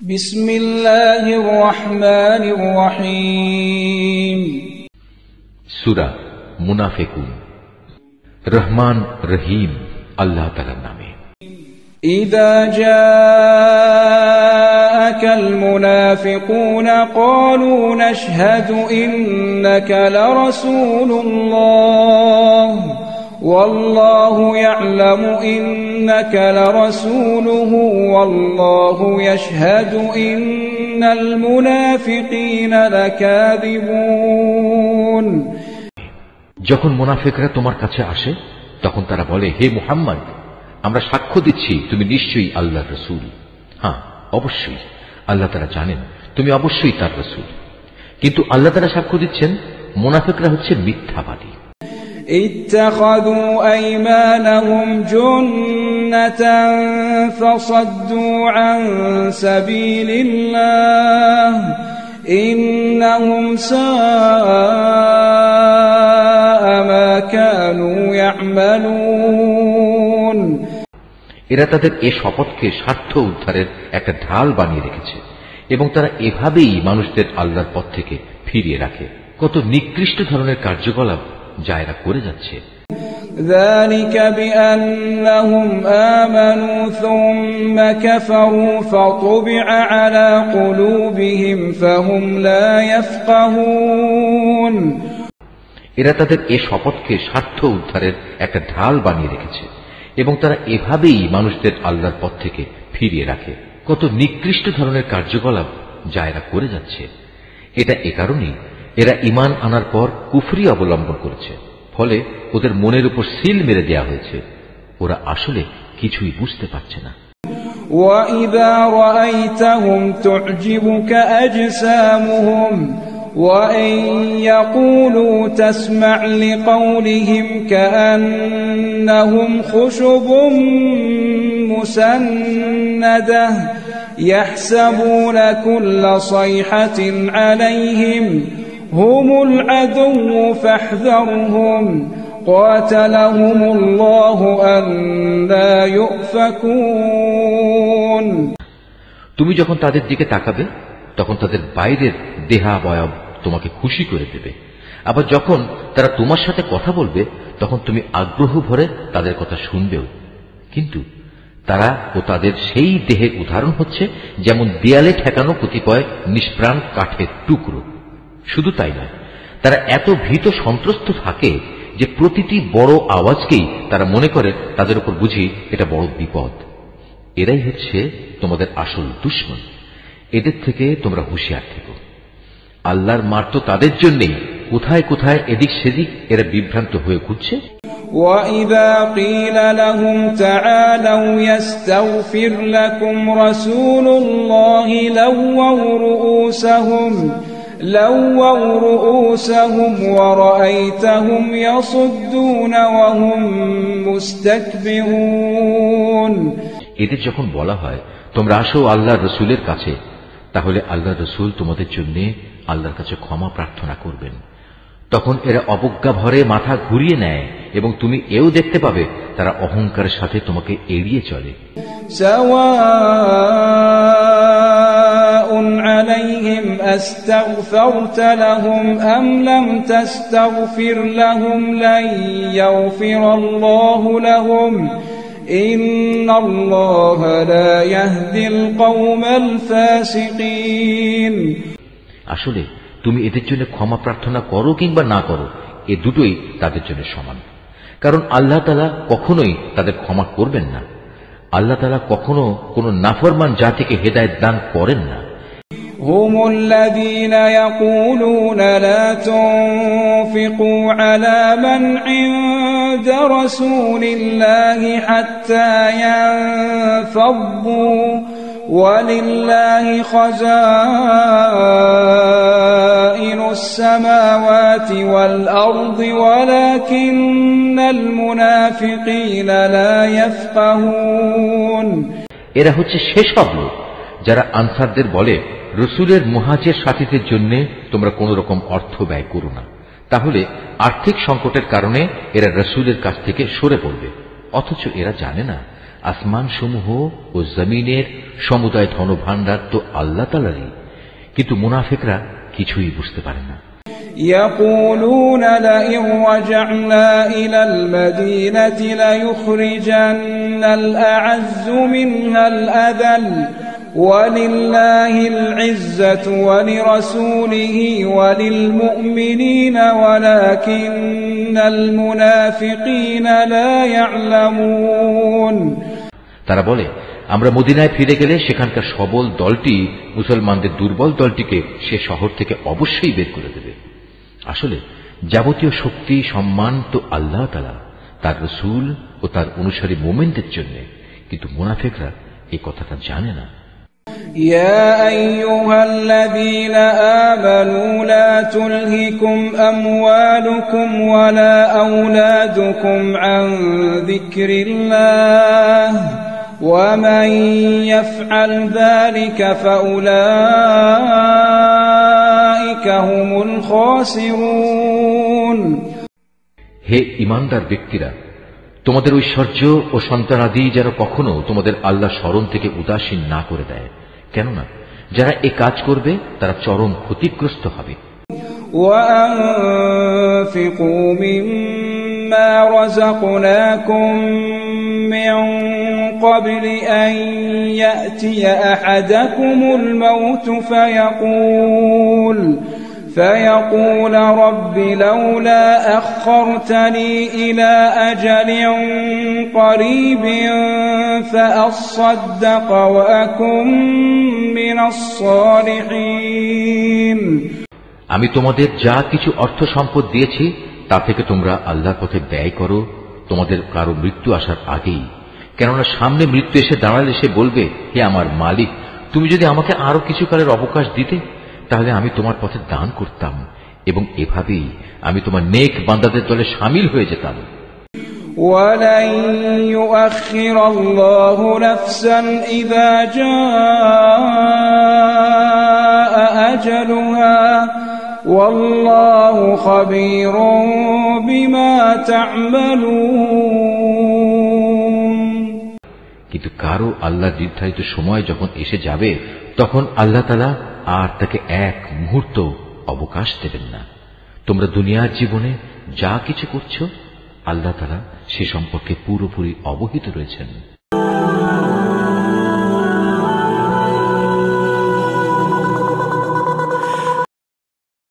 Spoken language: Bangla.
بسم الله الرحمن الرحيم সুরা মুনাফেকুন রহমান রহিম আল্লাহ তালার নামে إذا جاءك المنافقون قالوا نشهد إنك لرسول الله والله يعلم إنك لرسوله والله يشهد إن المنافقين لكاذبون যখন মুনাফেকরা তোমার কাছে আসে তখন তারা বলে হে মুহাম্মদ আমরা সাক্ষ্য দিচ্ছি তুমি নিশ্চয়ই আল্লাহর রসুল হ্যাঁ অবশ্যই আল্লাহ তারা জানেন তুমি অবশ্যই তার রসুল কিন্তু আল্লাহ তারা সাক্ষ্য দিচ্ছেন মুনাফেকরা হচ্ছে মিথ্যাবাদী اتخذوا أيمانهم جنة فصدوا عن سبيل الله إنهم ساء ما كانوا يعملون এরা তাদের এ শপথকে স্বার্থ উদ্ধারের একটা ঢাল বানিয়ে রেখেছে এবং তারা এভাবেই মানুষদের আল্লাহর পথ থেকে ফিরিয়ে রাখে কত নিকৃষ্ট ধরনের কার্যকলাপ যা এরা করে যাচ্ছে ذلك بأنهم آمنوا ثم كفروا فطبع على قلوبهم فهم لا يفقهون এরা তাদের এ শপথকে স্বার্থ উদ্ধারের একটা ঢাল বানিয়ে রেখেছে এবং তারা এভাবেই মানুষদের আল্লাহর পথ থেকে ফিরিয়ে রাখে কত নিকৃষ্ট ধরনের কার্যকলাপ যা এরা করে যাচ্ছে এটা এ কারণেই এরা ইমান আনার পর কুফরি অবলম্বন করেছে ফলে ওদের মনের উপর সিল মেরে দেয়া হয়েছে ওরা আসলে কিছুই বুঝতে পারছে না وإذا رأيتهم تعجبك أجسامهم وإن يقولوا تسمع لقولهم كأنهم خشب مسندة يحسبون كل صيحة عليهم هم العدو فاحذرهم قاتلهم الله أنا يؤفكون তুমি যখন তাদের দিকে তাকাবে তখন তাদের বাইরের দেহাবয়ব তোমাকে খুশি করে দেবে আবার যখন তারা তোমার সাথে কথা বলবে তখন তুমি আগ্রহ ভরে তাদের কথা শুনবেও কিন্তু তারা ও তাদের সেই দেহের উদাহরণ হচ্ছে যেমন দেয়ালে ঠেকানো কতিপয় নিষ্প্রাণ কাঠের টুকরো শুধু তাই নয় তারা এত ভীত সন্ত্রস্ত থাকে যে প্রতিটি বড় আওয়াজকেই তারা মনে করে তাদের উপর বুঝি এটা বড় বিপদ এরাই হচ্ছে তোমাদের আসল দুশ্মন এদের থেকে তোমরা হুঁশিয়ার থেকো আল্লাহর মার তো তাদের জন্যেই কোথায় কোথায় এদিক সেদিক এরা বিভ্রান্ত হয়ে ঘুরছে وإذا قيل لهم تعالوا يستغفر لكم رسول الله لووا رؤوسهم لووا رؤوسهم ورأيتهم يصدون وهم مستكبرون এদের যখন বলা হয় তোমরা আসো আল্লাহ রসুলের কাছে তাহলে আল্লাহ রসুল তোমাদের জন্য আল্লাহর কাছে ক্ষমা প্রার্থনা করবেন তখন এরা অবজ্ঞা ভরে মাথা ঘুরিয়ে নেয় এবং তুমি এও দেখতে পাবে তারা অহংকারের সাথে তোমাকে এড়িয়ে চলে سواء عليهم أستغفرت لهم أم لم تستغفر لهم لن يغفر الله لهم إن الله لا يهدي القوم الفاسقين আসলে তুমি এদের জন্য ক্ষমা প্রার্থনা করো কিংবা না করো এ দুটোই তাদের জন্য সমান কারণ আল্লাহ তালা কখনোই তাদের ক্ষমা করবেন না আল্লাহ তালা কখনো কোনো নাফরমান জাতিকে হেদায়ত দান করেন না هم الذين يقولون لا تنفقوا على من عند رسول الله حتى ينفضوا ولله خزائن السماوات والأرض ولكن المنافقين لا يفقهون এরা হচ্ছে সেসব লোক যারা আনসারদের বলে রসুলের মহাজের সাথীদের জন্য তোমরা কোন রকম অর্থ ব্যয় করো না তাহলে আর্থিক সংকটের কারণে এরা রসুলের কাছ থেকে সরে পড়বে অথচ এরা জানে না আসমান সমূহ ও জমিনের সমুদায় ধনভাণ্ডার তো আল্লাহ তালারই কিন্তু মুনাফিকরা কিছুই বুঝতে পারে না يقولون لئن رجعنا إلى المدينة ليخرجن الأعز منها الأذل ولله العزة ولرسوله وللمؤمنين ولكن المنافقين لا يعلمون তারা বলে আমরা মদিনায় ফিরে গেলে সেখানকার সবল দলটি মুসলমানদের দুর্বল দলটিকে সে শহর থেকে অবশ্যই বের করে দেবে আসলে যাবতীয় শক্তি সম্মান তো আল্লাহ তালা তার রসুল ও তার অনুসারী মোমেন্টের জন্য কিন্তু মুনাফেকরা এই কথাটা জানে না يا أيها الذين آمنوا لا تلهكم أموالكم ولا أولادكم عن ذكر الله ومن يفعل ذلك فأولئك هم الخاسرون হে ইমানদার ব্যক্তিরা তোমাদের ঐশ্বর্য ও সন্তানাদি যেন কখনো তোমাদের আল্লাহ স্মরণ থেকে উদাসীন না করে দেয় কেননা যারা এ কাজ করবে তারা চরম ক্ষতিগ্রস্ত হবে وأنفقوا مما رزقناكم من قبل أن يأتي أحدكم الموت فيقول فيقول رب لولا أخرتني إلى أجل قريب فأصدق وأكن من الصالحين আমি তোমাদের যা কিছু অর্থ সম্পদ দিয়েছি তা থেকে তোমরা আল্লাহর পথে ব্যয় করো তোমাদের কারো মৃত্যু আসার আগেই কেননা সামনে মৃত্যু এসে দাঁড়ালে সে বলবে হে আমার মালিক তুমি যদি আমাকে আরো কিছু কালের অবকাশ দিতে তাহলে আমি তোমার পথে দান করতাম এবং এভাবেই আমি তোমার নেক বান্দাদের দলে সামিল হয়ে যেতাম ولن يؤخر الله نفسا إذا جاء أجلها والله خبير بما تعملون কিন্তু কারো আল্লাহ নির্ধারিত সময় যখন এসে যাবে তখন আল্লাহ তালা আর তাকে এক মুহূর্ত অবকাশ দেবেন না। তোমরা দুনিয়ার জীবনে যা কিছু করছ, আল্লাহ তারা সে সম্পর্কে পুরোপুরি অবহিত রয়েছেন।